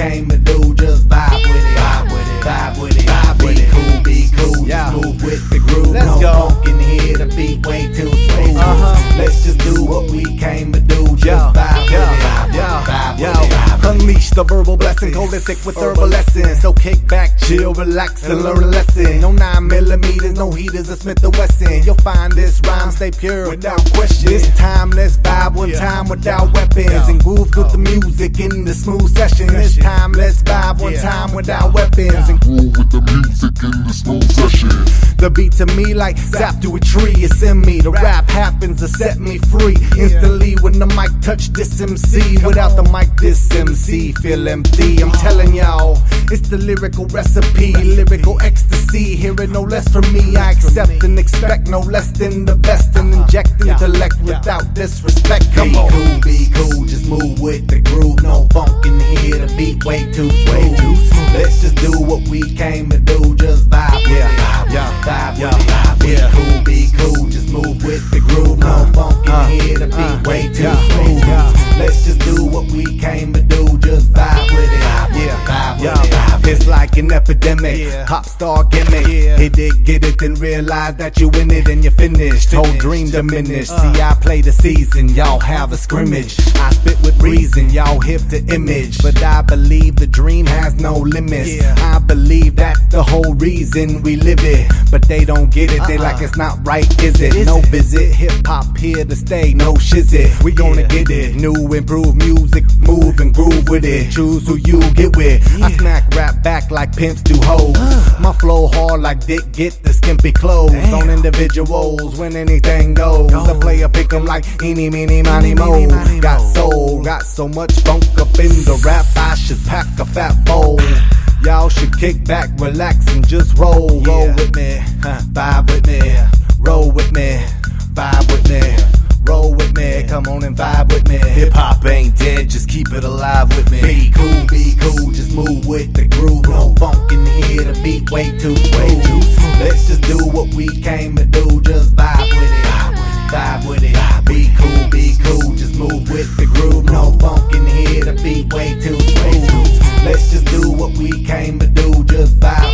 came to do, just vibe with it. Vibe with it. Vibe with it. Vibe with be it. cool, be cool. Yeah. Just move with the groove. Let's no go. funk in here, the beat way too Unleash the verbal blessing, holistic with herbal lessons. So kick back, chill, relax, and learn a lesson. No nine millimeters, no heaters, a Smith and Wesson. You'll find this rhyme stay pure without question. This time, let's vibe one time without weapons and groove with the music in the smooth session. This time, let's vibe one time without weapons and Groove with the music in the smooth session. The beat to me like zap to a tree. It's in me. The rap happens to set me free. Instantly when the mic touch this MC. Without the mic, this MC feel empty. I'm telling y'all, it's the lyrical recipe, lyrical ecstasy. Hear it no less from me. I accept and expect no less than the best and inject intellect without disrespect. Come on. cool, be cool, just move with the groove. No funk in here, the beat way too smooth. Let's just do what we came to do, just vibe Yeah. Vibe yeah, with it, vibe yeah, with it. Be yeah. cool, be cool, just move with the groove. No funk in uh, here, the beat uh, way too yeah, smooth. yeah. Let's just do what we came to do, just vibe it's like an epidemic, Yeah. pop star gimmick. Yeah. Hit it, get it, then realize that you in it and you're finished. Whole dream diminished. Uh. See, I play the season, y'all have a scrimmage. I spit with reason, y'all hip the image. But I believe the dream has no limits. Yeah. I believe that's the whole reason we live it. But they don't get it, they Uh-uh. like it's not right, is it? Is no it? visit, hip hop here to stay, no shizit. We gonna Yeah. get it. New improved music, move and groove with it. Choose who you get with. I smack rap back like pimps do hoes. My flow hard like dick, get the skimpy clothes Damn. on individuals when anything goes. Goes. The player pick 'em like eeny, meeny, miny, mo. Got soul, got so much funk up in the rap, I should pack a fat bowl. Y'all should kick back, relax, and just roll. Roll Yeah. with me, vibe with me, roll with me, vibe with me come on and vibe with me. Hip hop ain't dead, just keep it alive with me. Be cool, be cool, just move with the groove. No funk in here, the beat way too way too. Let's just do what we came to do, just vibe with it. Vibe with it, be cool, be cool, just move with the groove. No funk in here, the beat way too smooth. Let's just do what we came to do, just vibe.